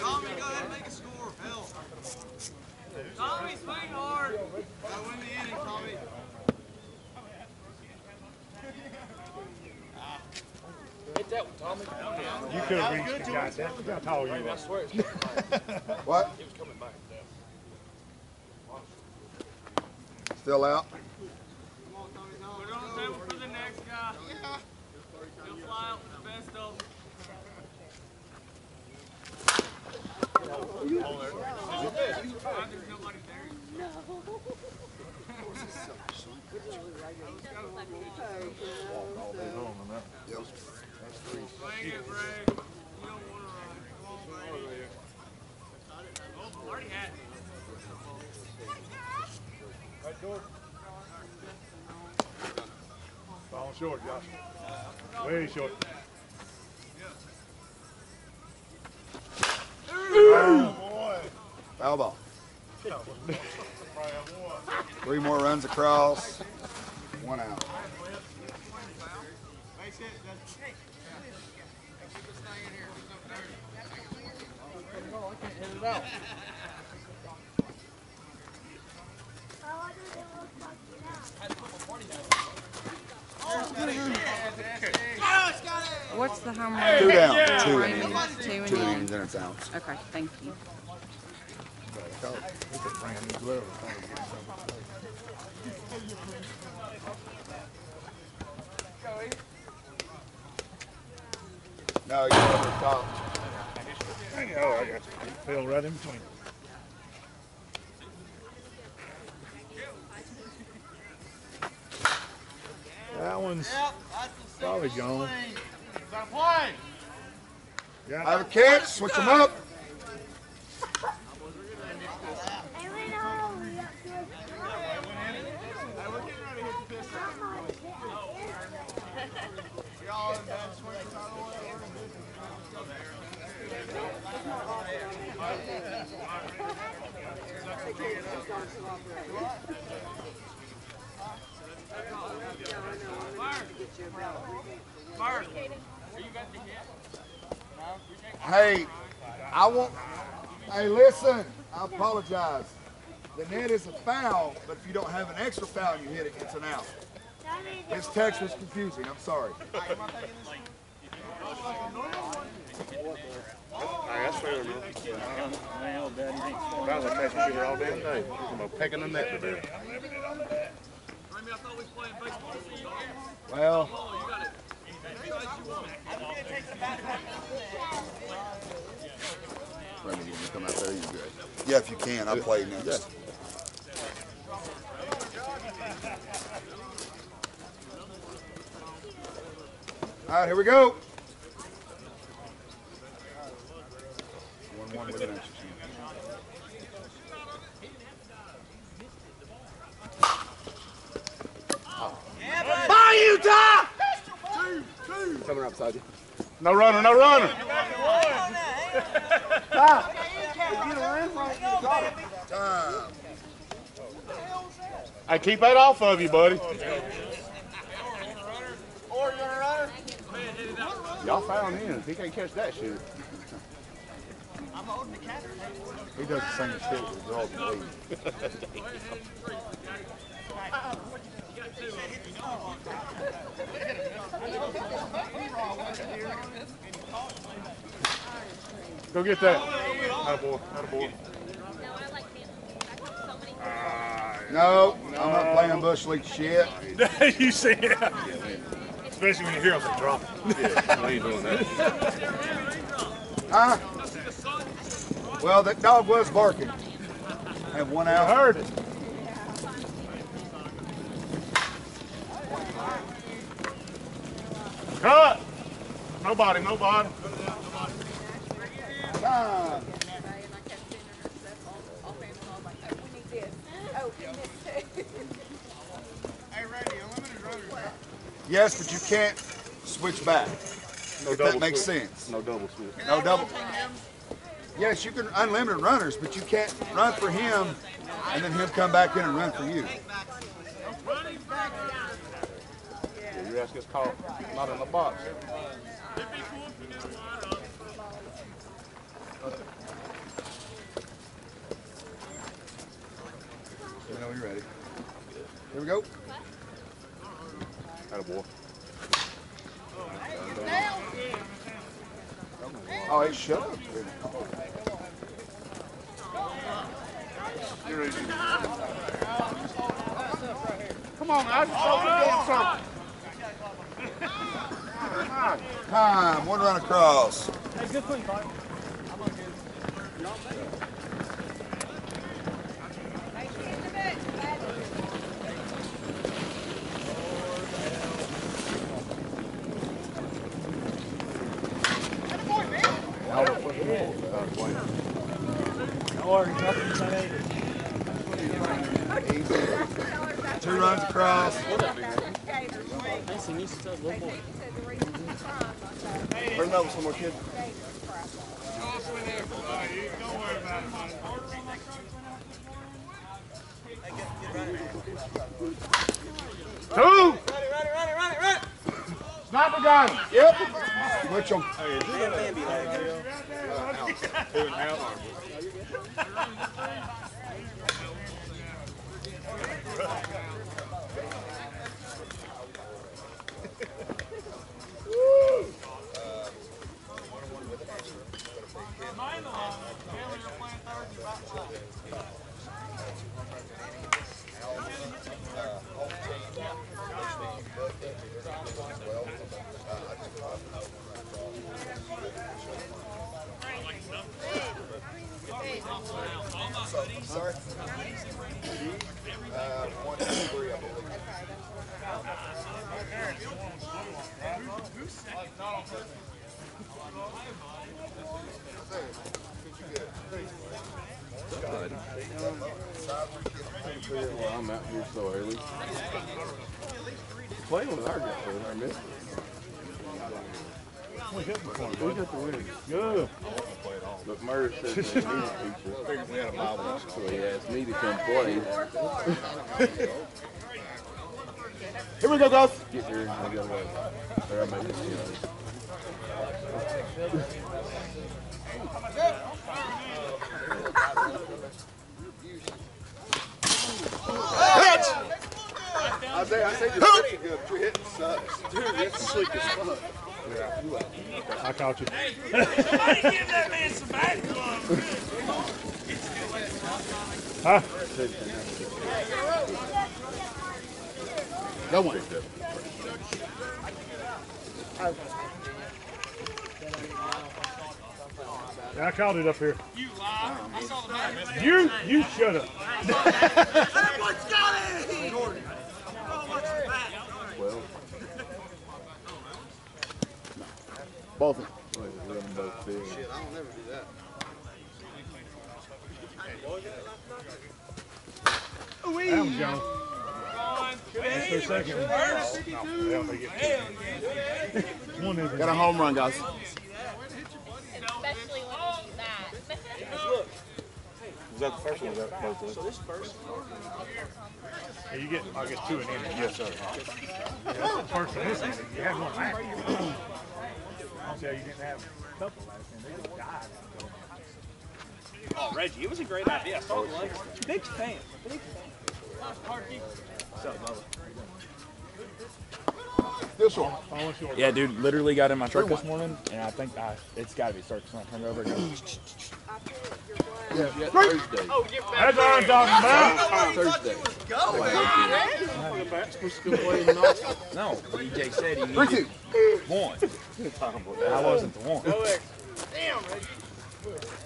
Tommy, go ahead and make a score. Tommy, hard. Gotta win the inning, Tommy. You could have reached the guy. That's how tall you are. What? Still out? Come on, Tommy. No, Put it on the table for the next guy. He'll fly out with the best of them. There's nobody there. Yep. Swing it, Ray. You don't want to run. Come on, Brady. Oh, already had it. Falling short, Josh. Way short. Foul ball. Three more runs across. One out hit. That's Keep this thing in here. There's no dirt. What's the home run? Two down. Two Raymond, innings. two and Two in. innings, then it's out. Okay, thank you. No, you're over top. Oh, I got you. Fell right in between. That one's Yep, that's Probably single gone. I have a catch. Switch them up. Way. Mark. Hey, I want. Hey, listen. I apologize. The net is a foul, but if you don't have an extra foul you hit it, it's an out. His text was confusing. I'm sorry. Fair I was a all damn day, I'm gonna the net. Well, You got you come out there. You good? Yeah, if you can. I'll play next. All right, here we go. One one with an extra. Coming up, Sergeant. no runner, no runner. Time. I keep that off of you, buddy. Or you gonna run? Y'all found him. He can't catch that shit. He does the same shit with all the league. Go get that. Attaboy, attaboy. No, I'm not playing bush league shit. you see it. Especially when you hear them say drop it. Yeah, we ain't doing that. Huh? Well, that dog was barking. I Have one I out. heard it. Cut! Nobody, nobody. Time. Hey, Randy, unlimited runners. Yes, but you can't switch back. No If that makes switch. sense. No double switch. No double. Yes, you can unlimited runners, but you can't run for him and then him come back in and run for you. ass gets call not in the box. Let know when you're ready. Here we go. Attaboy. Oh, hey, shut up. You're easy. Come on, I just thought we doing something. Time. One run across. Two runs across. Bring over some more kids. Don't worry about it, buddy. Two. Sniper gun. Yep. Which one? Sorry. Uh, one, two, three, I believe. Well, I'm out here so early. Playing with our with our mister. We got the win. Good. But Murray said they need a teacher. So he asked me to come play. Here we go, guys. Get there and I got away. Or I made it, you know. I say, I say, you're pitching good, but your hitting sucks. Dude, it's slick as fuck. I caught you. Somebody give that man some back gloves. Huh? Go one. Yeah, I caught it up here. You lie. I saw the man. You, you shut up. Everyone's got it. Oh, what's the back? Well. Both of them. Wait, let them both. Shit, I don't never do that. That was John. That's their second one. Yeah, they get two. One is Got a home run, guys. Especially when you do that. Was that the first one? Was that both of them? Yeah, you get, I guess, two in inning. Yes, sir. That's the First one this inning, you had one last inning. I don't see how you didn't have a couple last inning. They just died. Oh, Reggie, it was a great idea. I saw the one. Big fan. Big fan. This one. Yeah, dude, literally got in my truck this morning, and I think I, it's got to be started. So I turned it over and go, Yeah, yeah, Thursday. That's what I'm talking about. Thursday. no, DJ said he Three, needed two. one. I wasn't the one.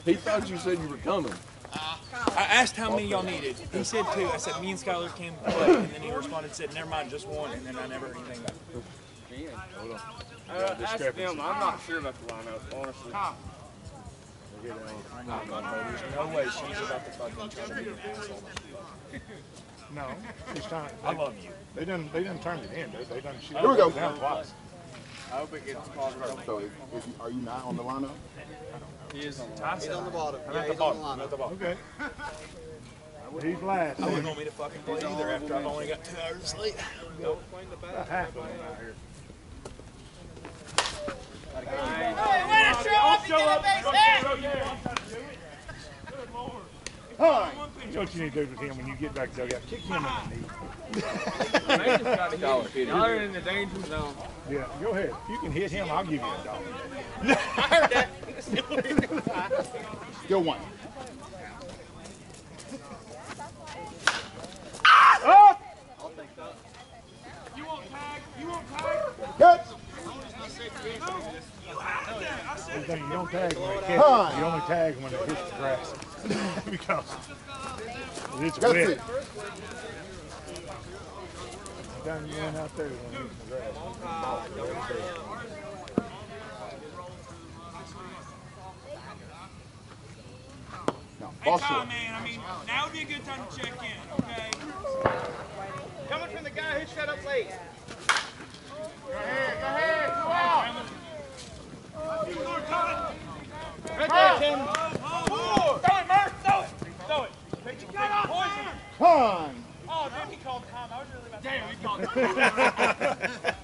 He thought you said you were coming. I asked how many y'all needed. He said two. I said me and Skylar came play, and then he responded said never mind, just one, and then I never heard anything back. Uh, ask them. I'm not sure about the lineup, honestly. There's no way she's about to fucking try to be an asshole. No, she's trying. I love you. They done, they done turned it in. They, they done, she Here we go. down twice. I hope it gets positive. So, if, if you, are you not on the lineup? He is on the, He's on the bottom. I'm at the bottom. I'm at the bottom. Okay. He's last. I wouldn't want me to fucking play either after I've only got two hours of sleep. About half of them out here. Hi. You know what you need to do with him when you get back to dugout? Kick him in the knee. Y'all are in the danger zone. Yeah, go ahead. If you can hit him, I'll give you a dollar. Still one. Catch. You don't tag when it catches. Hi. You only tag when it hits the grass. because it's wet. you run out there when it hits the grass. Hey, ball Tom, man, I mean, now would be a good time to check in, okay? Coming from the guy who shut up late. Go ahead, go ahead. Throw it, Murph, throw it! Throw it! Poison! Time. Oh, then he called time. I was really about to Damn, he called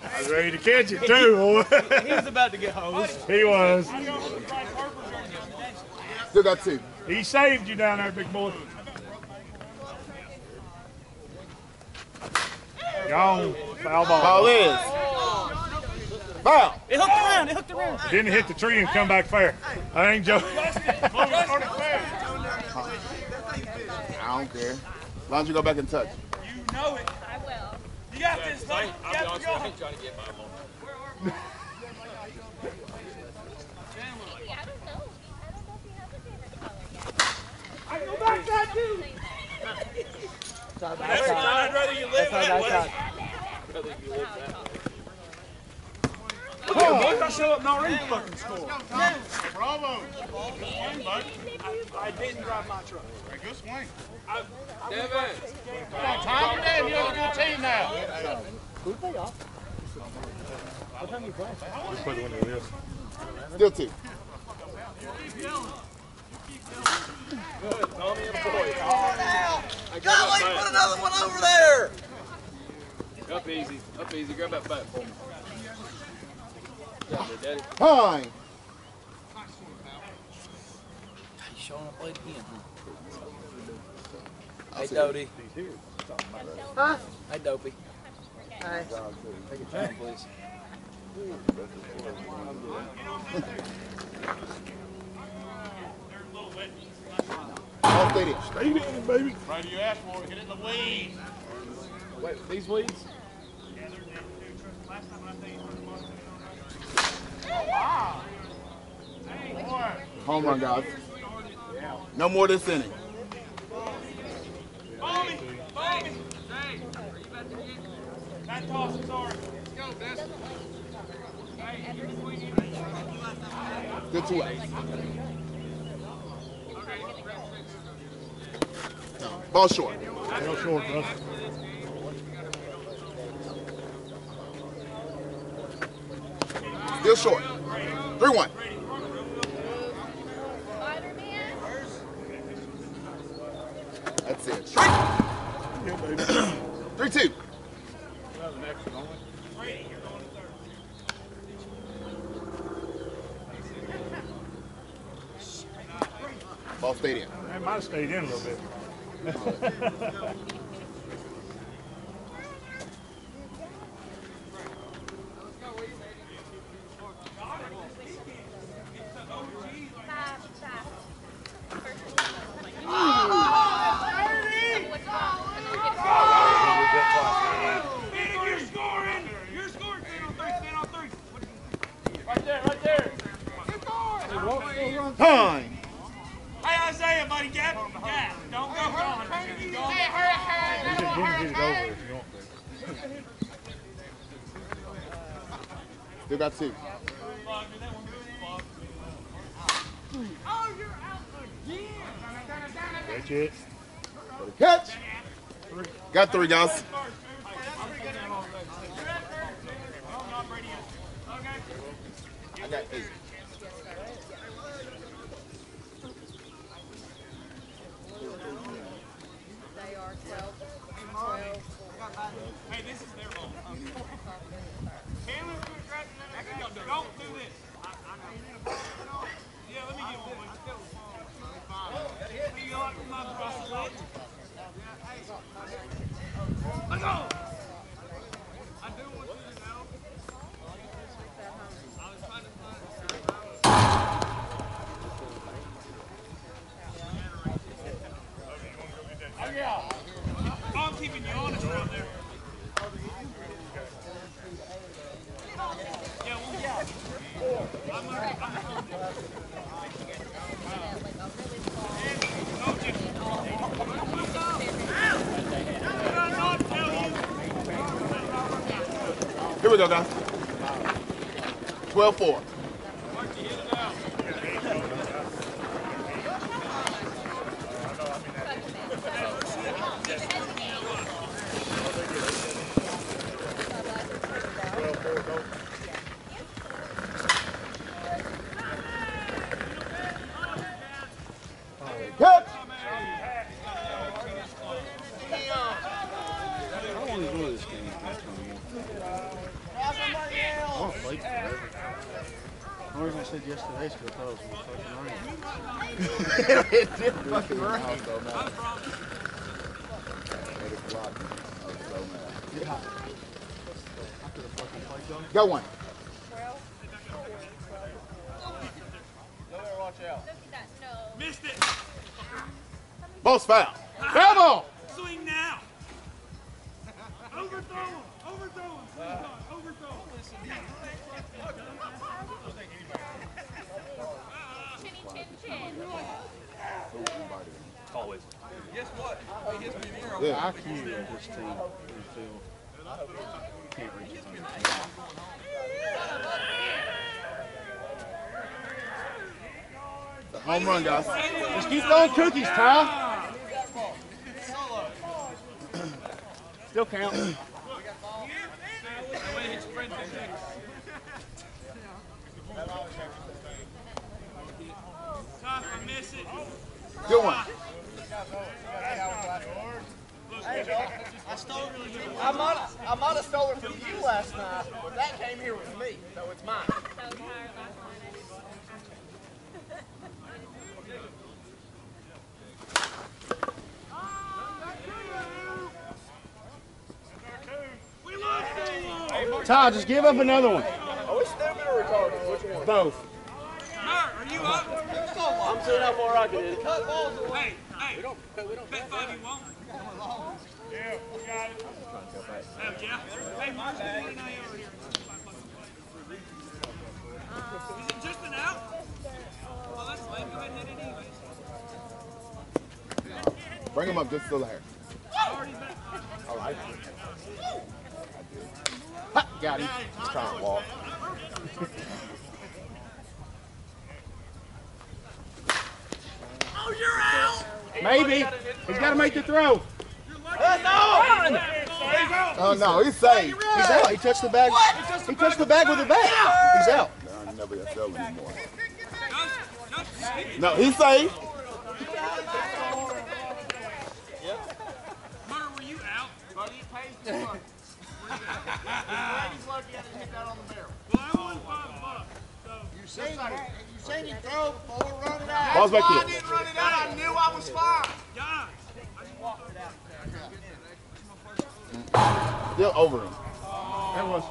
I was ready to catch it too, boy. He was about to get hosed. he was. Still got two. He saved you down there, big boy. Gone. Foul ball. Ball is. Foul. It hooked around, it hooked around. Didn't hit the tree and come back fair. I ain't joking. I don't care. As long as you go back and touch. You know it. I will. You got this, buddy. You got to go. Maybe, I don't know. I don't know if he has a favorite color yet. I go back that too. That's fine. I'd rather you live that way. Look at boys, I show up and already fucking score. Bravo. I didn't drive my truck. Good swing. Devin. Tom Dan, you're on a good team now. Who pay off? I'll tell you what. You put one of this. Still two. Golly, put another one over there. Up easy. Up easy. Grab that bat for me. Time. Showing up late again. Hey, Dodie. Huh? Hey, Dopey. Hi. Take a time, please. Ball stadium. Stay in, baby. Right, you asked for it. Get in the weeds. Wait, these weeds? Home run, guys. No more this inning. Follow me. Follow. Hey, are you about to get? Not toss, I'm sorry. Let's go, Bess. Still two outs. Ball short. Real short, Russ. Still short. 3 1. That's it. Strike. 3 2. Ball stadium. I might have stayed in a little bit. Thank you. that's it. Oh, you're out again. Catch it. Catch. Got three, guys. Hey, this is their ball. Chandler go, guys. 12-4. Catch! How long is one of this game? I want to play forever. The only reason I said yesterday is because I thought it was going to fucking rain. it did fucking rain. Go one. Look at that nose. Missed it. Boss foul. Foul ball. Swing now. Overthrow him. Overthrow him. Swing on. Overthrow him. Chinny chin chin. Always. The IQ of this team is still can't reach it. Home run, guys. Just keep throwing cookies, Ty. Still count. That way he spreads the next. Tough, I miss it. Good one. I might, I might have stolen from you last night, but that came here with me, so it's mine. So tired last night. We lost Solo. Ty, just give up another one. Oh, are we stupid or retarded? Which one? Both. Mert, are you up? I'm seeing how far I can hit it. Hey, hey. Bet five you won't. Yeah, we got it. Oh, yeah? Hey, Mark's been winning now over here. Is it just an out? Well, that's lame. Go ahead and hit it anyways. Bring him up just. Already bet. All right. Ha, got him. He's trying to walk. Oh, you're out! Maybe. He's got to make the throw. Oh, no, he's safe. He's out. He touched the bag. He touched the bag with the bat. He's out. I never got that anymore. Just, just, No, he's safe. Murder, were you out? Buddy, it pays too much. Brady's lucky I didn't hit that on the barrel. Well, I won five bucks. You seen, you seen him throw before, run it out. That's why. I didn't run it out. I knew I was fine. guys, Still over him. That was.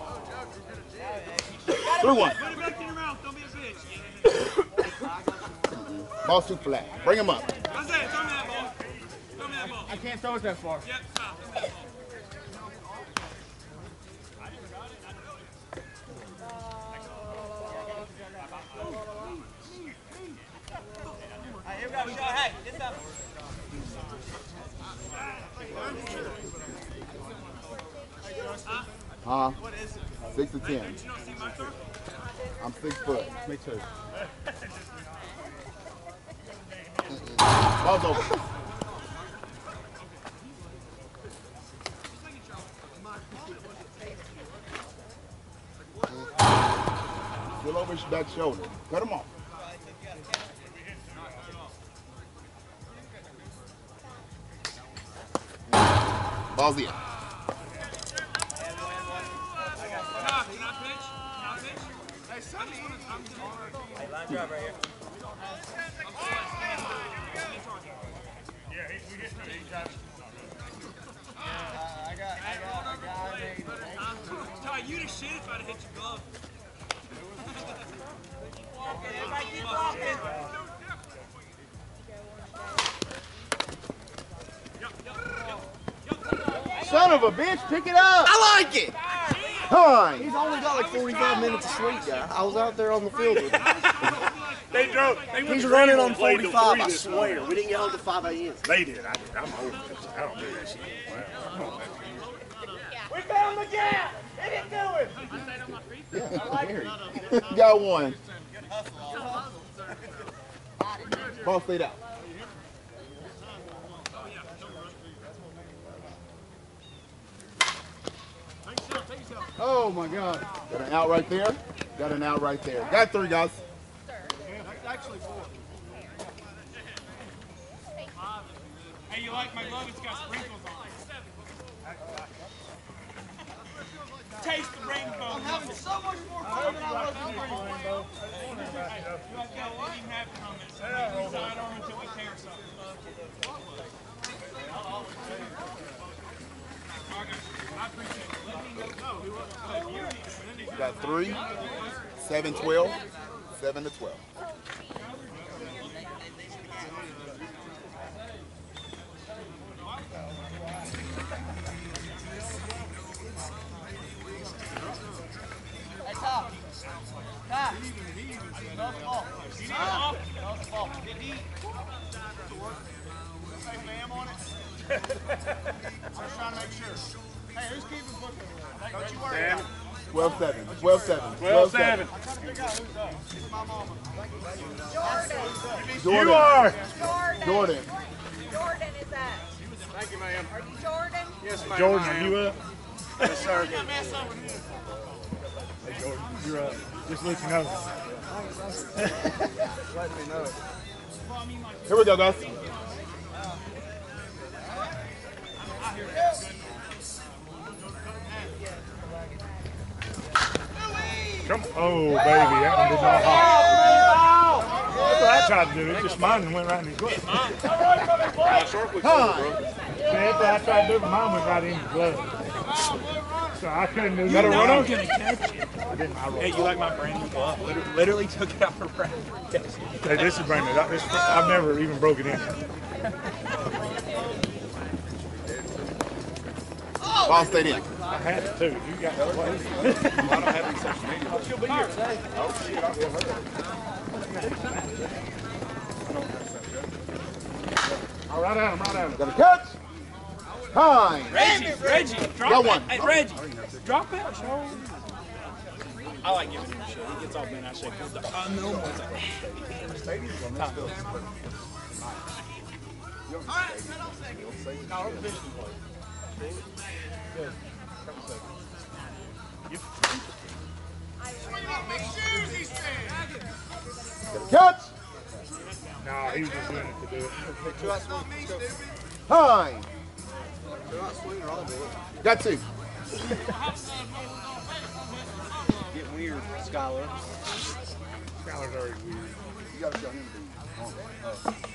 Through one. put it back in your mouth. Don't be a bitch. Mm-hmm. Ball's too flat. Bring him up. How's that? Throw me that ball. Throw me that ball. I can't throw it that far. Yep, stop. Throw me that ball. Huh? Six to ten. You don't see my throw? I'm six foot. Me too. Ball's over. Still over his back shoulder. Cut him off. Ball's in. I was out there on the field with him. They drove. They He's running on and played till 45, I swear. morning. We didn't get home till 5 a.m. They did. I did. I'm old. I don't do that shit. Wow. We found the gap. He didn't do it. Got one. Ball stayed out. Oh my God. Got an out right there. Got an out right there. Got three guys. Hey, you like my glove? It's got sprinkles on it. Taste the rainbow. I'm having so much more fun than I was rainbow. You like that? They didn't have comments. So we until we tear something. You Got three. Seven, to twelve. Hey, ma'am? Make sure. Hey, who's keeping book of it? Don't you worry about it. 12 7. 12 7. 12 7. I'm trying to figure out who's up. It's my mama. Jordan. You are. Jordan. Jordan. Jordan is that? Thank you, ma'am. Are you Jordan? Yes, ma'am. Jordan, are you up? Yes, sir. Hey, Jordan, you're up. Just let you know. Let me know. Here we go, guys. Come Oh, baby. That one did not hop. That's what I tried to do. It just mine and went right in his glove. How sharp. See, that's what I tried to do, but mine went right in his glove. So I couldn't do Gotta nothing. run on. gonna catch it. I didn't. I Hey, you like my brand new glove? Literally, literally took it out for practice. Hey, this is brand new. This- I've never even broken it in. Ball stayed in. I had it too. You got to play. I don't have any social media. She'll be here today. All right at him, right at him. Got a catch. Hine. Reggie, Reggie, drop Got one. Hey, Reggie, drop that, show. I like giving him shit. He gets oh, all bent out shit. Cause the unknown one's like, Top bill. No, I'm fishing plate. Got a catch. No, he was just doing it to do it. Hine. Got two. Get weird, Skylar. Skylar's already weird. You got to show him. Yeah,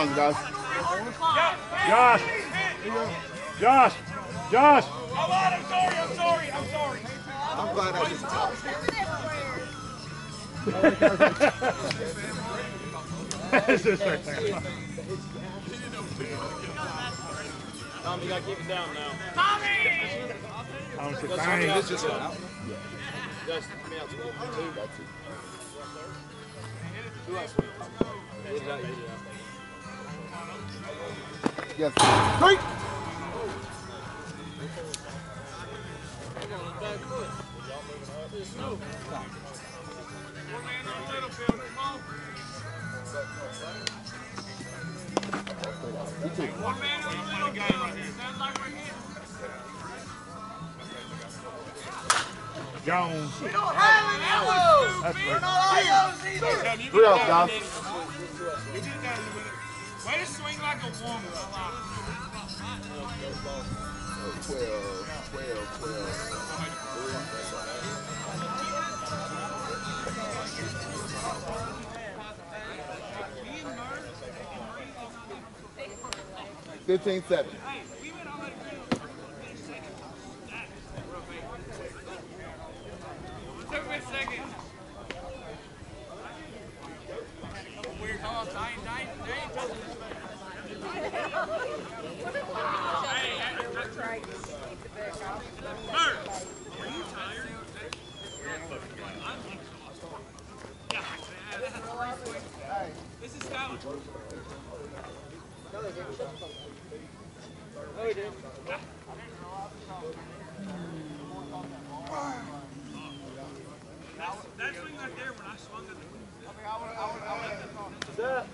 runs, guys. Josh. Josh. Josh. Come on, I'm sorry, I'm sorry, I'm sorry. I'm glad I just talked. That's just right there. Tom, you gotta keep it down now. Tom said, That's "Fine." something else just went out. Dustin, come out. Two. Two out swing. Get it out, get it out. Yes. Three. One man on the middle field, come on. One man on the middle field. Sounds like we're hitting. Jones. We don't have any of those. That's We're right. not all. Three out, Josh. Way to swing like a woman. I like it. 12, 12, 12. Fifteen seven. Hey, we went all the way to finish second. That's rough eight. Took me a second. Weird calls. I ain't, I ain't, I ain't touching this thing. Hey, hey, Bert, are you tired? I'm exhausted. Yeah, that's three points. This is Skylar. That's, that swing right there when I swung at the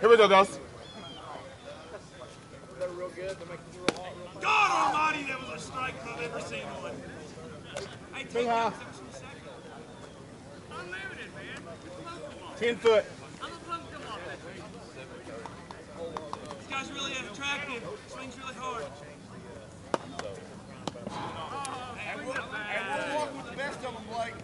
Here we go, guys. God almighty, that was a strike if I've ever seen one. Hey, take that some second. Unlimited, man. Ten foot. I'm a punk come off that thing. This guy's really attractive. Swings really hard. Hey, we'll, hey, we'll walk with the best of them, Blake.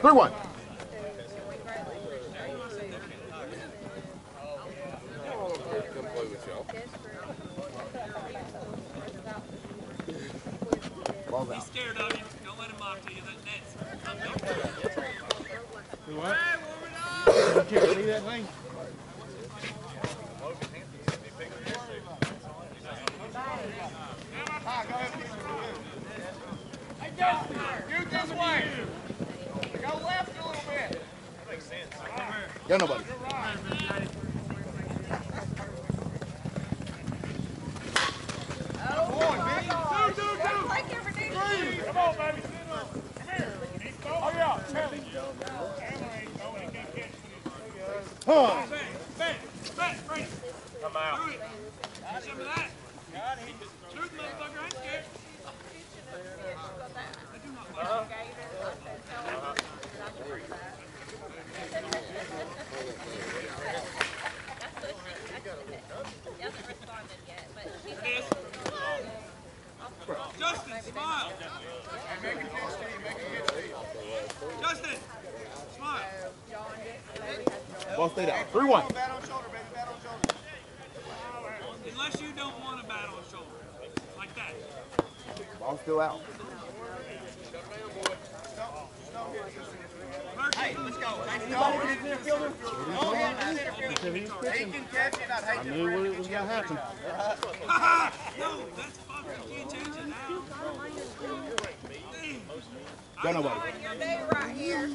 Three one. He's scared of you. Don't let him mock to you. That net's up there. What? Warming up. You can't see that thing? Hey, Justin, this way. Go left a little bit. That makes sense. Got nobody. Come on, baby. Come here. Oh, yeah. Taylor. Taylor ain't going. He can't catch me. Huh. Bet, bet, bet, Come out. Some of that. Shoot, motherfucker. I ain't scared. I do not like it. Hasn't responded yet, but she's Yes. Justin, smile. Justin, smile. Ball stayed out. Three one. Unless you don't want a bat on shoulder. Like that. Ball still out. Hey, let's go. I knew what it was gonna happen. no, that's fucked. You can't change it now. Damn. Got nobody. your day right here.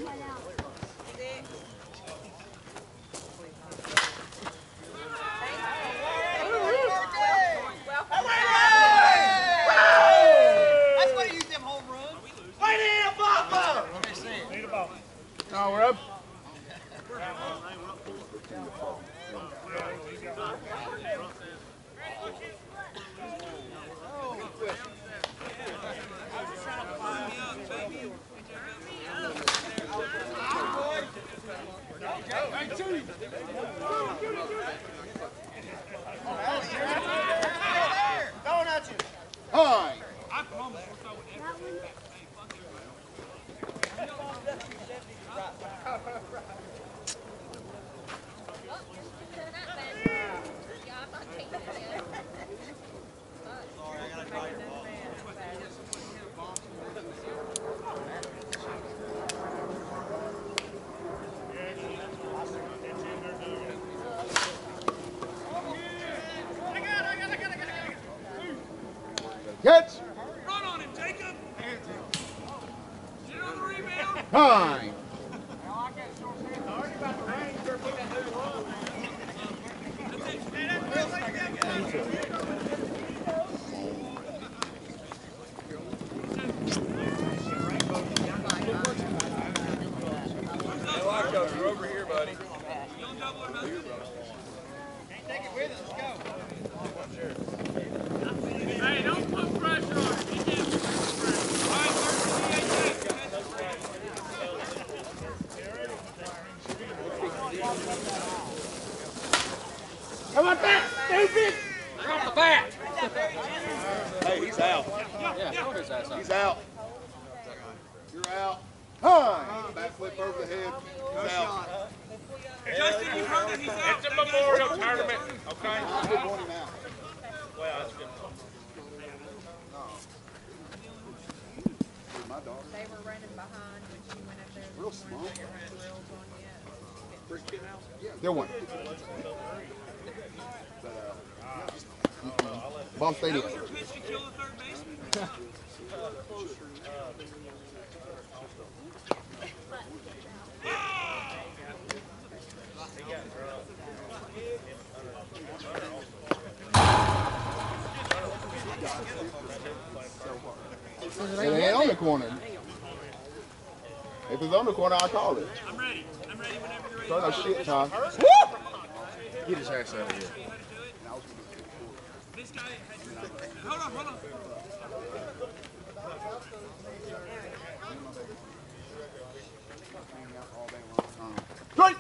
They were running behind when she went up there. Real small. One. To It ain't on the corner. If it's on the corner, I'll call it. I'm ready. I'm ready whenever you're ready. Start no shit, Tom. Get his ass out of here. This guy has Hold on, hold on. Straight.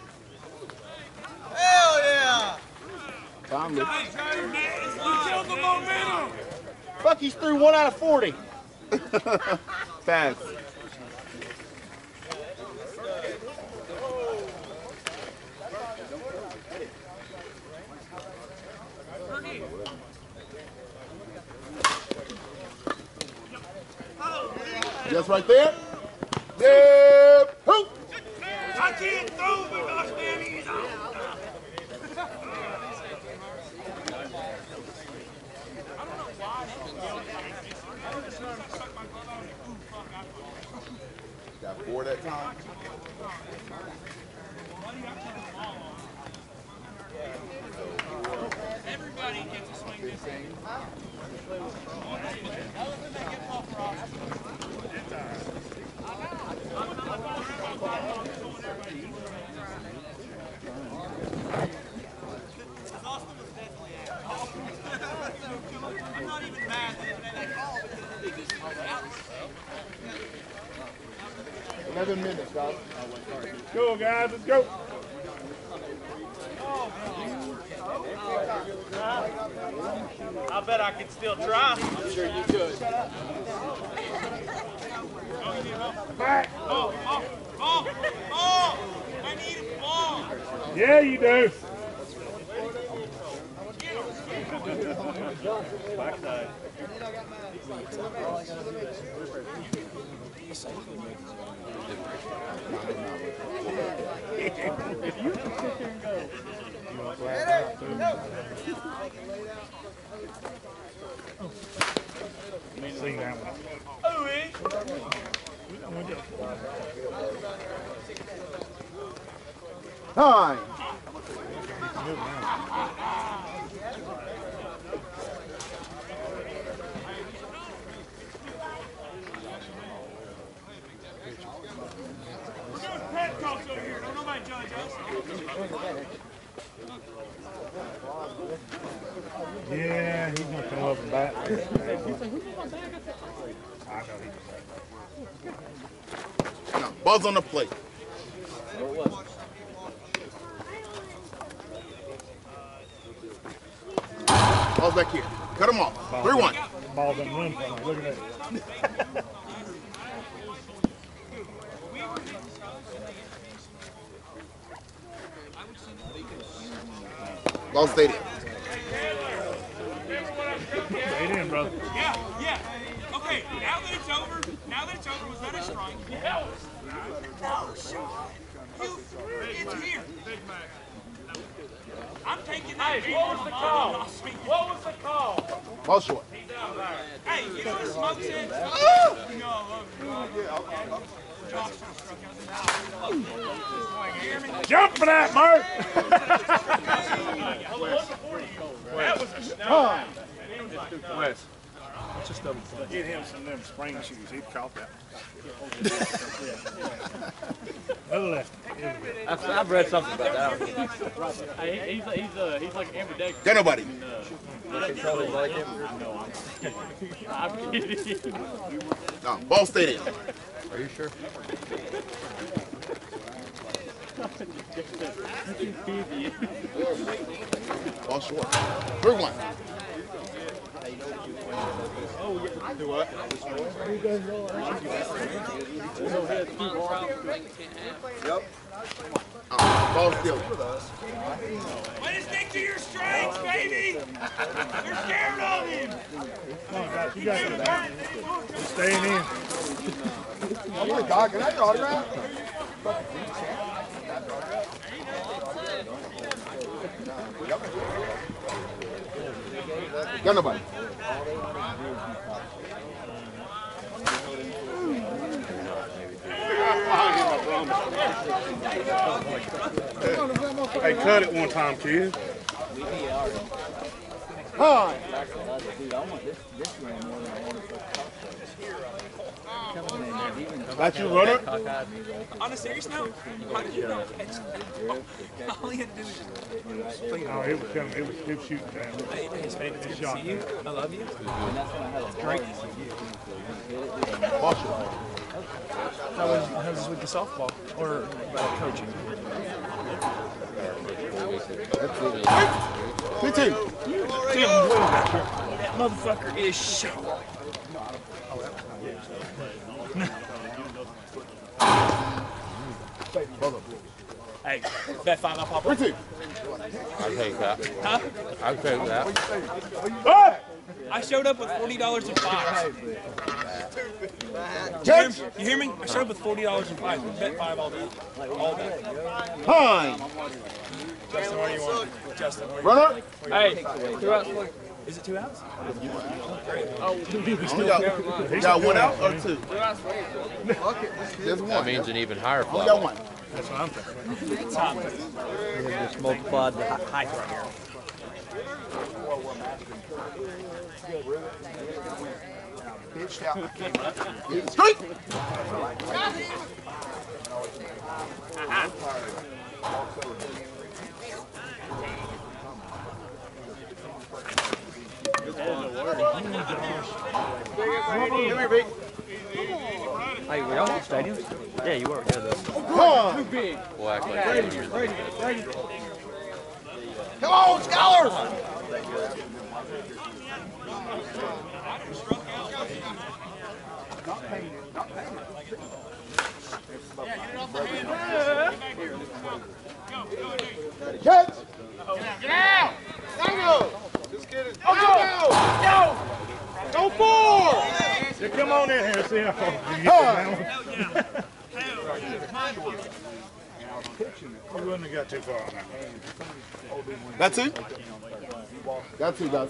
Hell yeah! Tom, look. Hey, Joe, Matt is live. Kill the momentum. Fuck, he's through one out of 40. Fast. Just right there. Yep. Hoop. I can't throw because man, he's out. Four that time. Everybody gets a swing this thing. I'm not even mad that they called because Eleven minutes, dog. Go, guys, let's go. I bet I could still try. I'm sure you could. Ball, ball, ball, ball! I need a ball! Yeah, you do. See that one. Time. We're doing pet talks over here. Don't nobody judge us. Yeah, he's gonna come up and bat. I know he's Now, buzz on the plate. Ball's back here. Cut him off. 3 1. ball doesn't. Look at that. Ball stadium. Stay brother. Yeah, yeah. Okay, now that it's over, now that it's over, was that a strike? No, Sean. You, it's here. I'm taking that. Hey, what was the call? What was the call? Ball short. Hey, you know what Smoke said? No, I love you. Jump for that, Bert! Wes. Just double Get him some of them spring shoes. He'd caught that. Other left. I've, I've read something about that. Hey, he's he's uh, he's like ambidextrous. Got nobody. I'm kidding. No, ball stay. Are you sure? Ball short. Three one. Yep. Uh, ball still. Way to stick to your strengths, baby! You're scared of him! Come on, guys. You got it. He's staying in. Oh my God, can I have your autograph? Got nobody. Hey, cut it one time, kid. Hi. That's your runner? On a serious note, how did you know? It's, all he had to do was just Oh, it was coming. It was, it was shooting down. Hey. It's good to see you. I love you. Great. How was, how was with the softball or uh, coaching? Me too. That motherfucker is shot. Hey, bet five, I'll pop Me up. too. I'll take that. Huh? I'll take that. Ah! I showed up with forty dollars in and five. Catch. You hear me? I showed up with forty dollars and five. We bet five all day. All day. Time. Justin, what do you want? Justin, what do you Runner. Hey, two outs. Is it two outs? Oh, Only got, got one out or two? There's one. That means an even higher Only fly. got one. That's what I'm thinking. Just multiplied the height right here. Pitched out. Straight. Hey, were y'all at the stadium? Yeah, you were. Yeah, Time. We'll act like Come on, Scholars. Catch. Get out. Go. Just kidding. Go. Go. Go four. Yeah, come on in here. See how far you get down. You wouldn't have got too far on that. That's it. That's it, guys.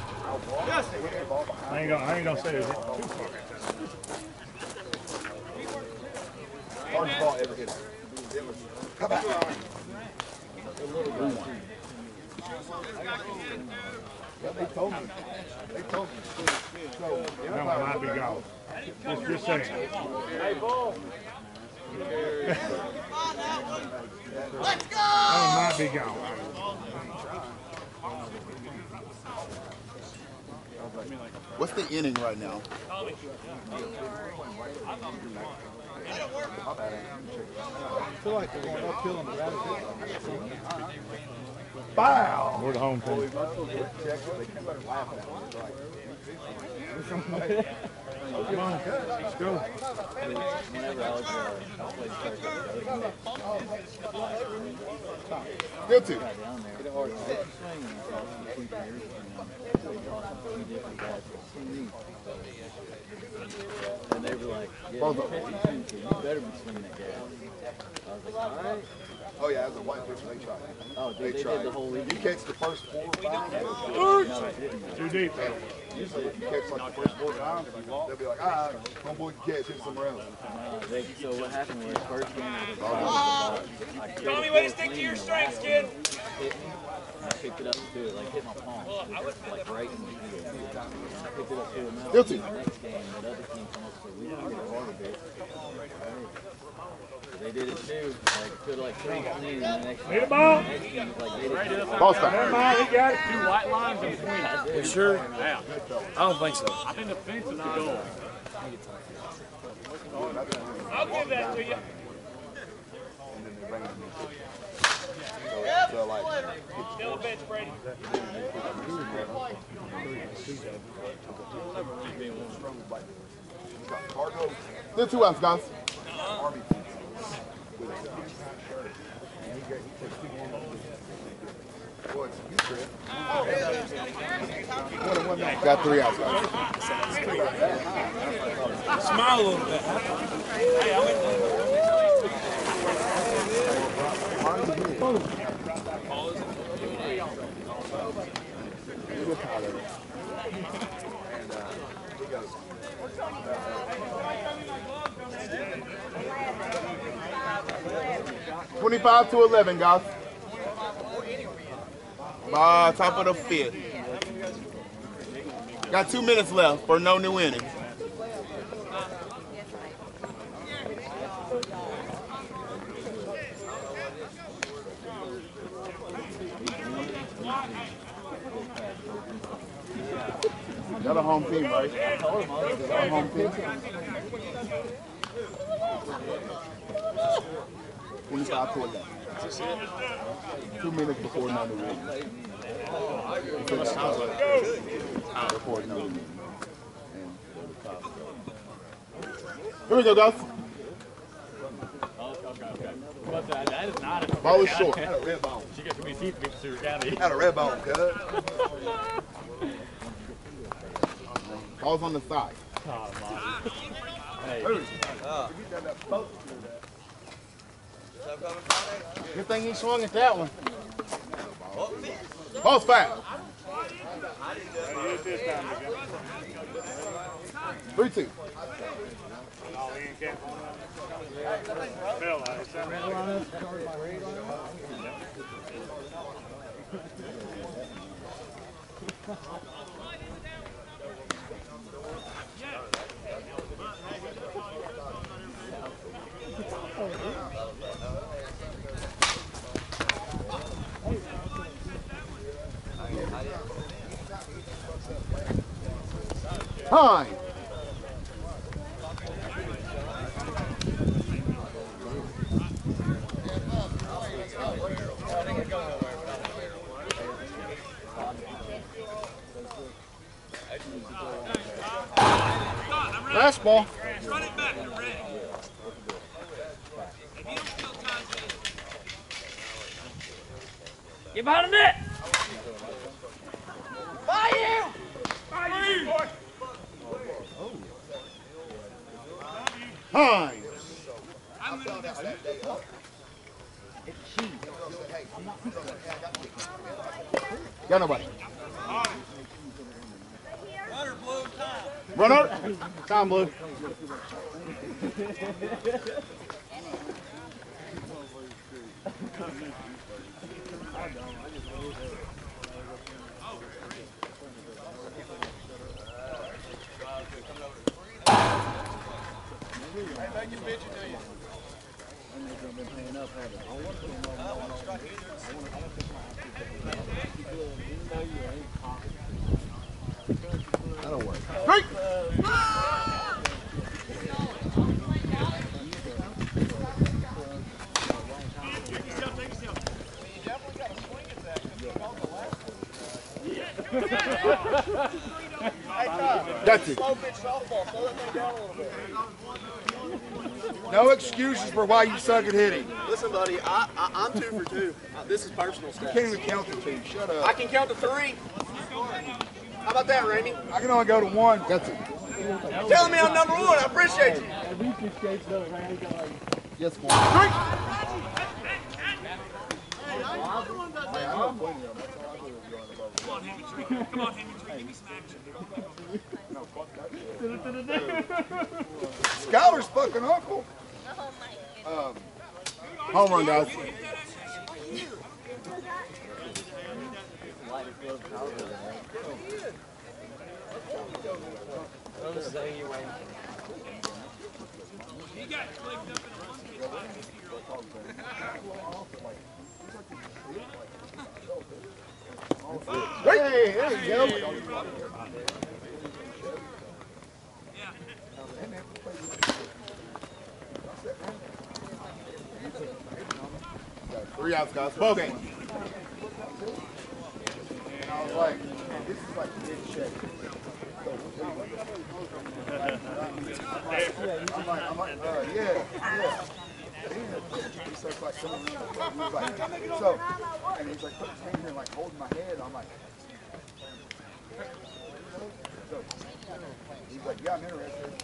I ain't gonna, I ain't gonna say is it too far. hardest ball ever hit. Come. Yeah, they told me. They told me. So, That one might be gone. Just, just saying. Let's go! That one might be gone. What's the inning right now? Bow. We're the home team. Come on, let's go. Whenever I was there, I played first. I Still two. got down there. Hit it hard. Hit the swing. and I saw some people here, and they lost two different guys. Two me. And they were like, yeah, you're of them. 52, so you better be swinging that gas. I was like, all right. Oh yeah, as a white pitcher, they tried. Oh, They dude, they, tried. did the whole You catch the first four or five. No, they didn't. Too deep. Usually, if you catch like the first four times, they'll be like, ah, homeboy can catch hit somewhere else. Uh, they, so what happened was first game I was like, I could Tommy, way to stick to your strengths, kid. hit me. And I picked it up to do it, like hit my palm, i was like right in the heel. And I picked it up to him out. Guilty. The next game, that other team come up and said, we didn't get it hard a bit. So they did it too. Like put like three clean, and the next Need a ball. next team was like they didn't. get it. Ball Never stop. he got it. Two white lines in between. You sure? Yeah. I don't think so. I think the fence is the goal. I'll give that to you. So like, Still a bench, Brady. Cardinals. Still two outs, guys. Got three outs. Smile a little bit. Hey, I went Twenty-five to eleven, guys. By top of the fifth. Got two minutes left for no new innings. Got a home team, right? Got a home team. Twenty-five to eleven. Two minutes before no new innings. Before no new innings. Here we go, guys. But that, that is not a Ball is short. She got too many teeth to be Stewart Had a red bone, cuz. Ball's on the side. Oh, hey, Good thing he swung at that one. Ball's foul. Three two. Oh, he ain't catching one. Fell out. It sounded like- Time. Fastball. Run it back to Ray. If you don't feel time's Get behind the net! Time. Got nobody. Runner. Time blue. That'll work. Straight. Hey, That's it. Slow pitch softball. Slow that thing down a little bit. No excuses for why you suck at hitting. Listen, buddy, I, I, I'm two for two. Uh, this is personal stuff. Can't even count to two. Shut up. I can count to three. How about that, Randy? I can only go to one. That's it. Telling me I'm number one. I appreciate you. Yes, boy. Come on, Henry Tree. Come on, Henry Tree. Give me some action. Skylar's fucking uncle. Oh my goodness. Home run, guys. He got clicked up in a monkey by a 50 year old. Hey, there you go. Three outs, guys. Ball game. And I was like, this is like big shape. I'm like, I'm like, uh, yeah, yeah. He starts like coming. He's like, so, and he's like, put his hand here like holding my head. I'm like, so, he's like, yeah, I'm interested.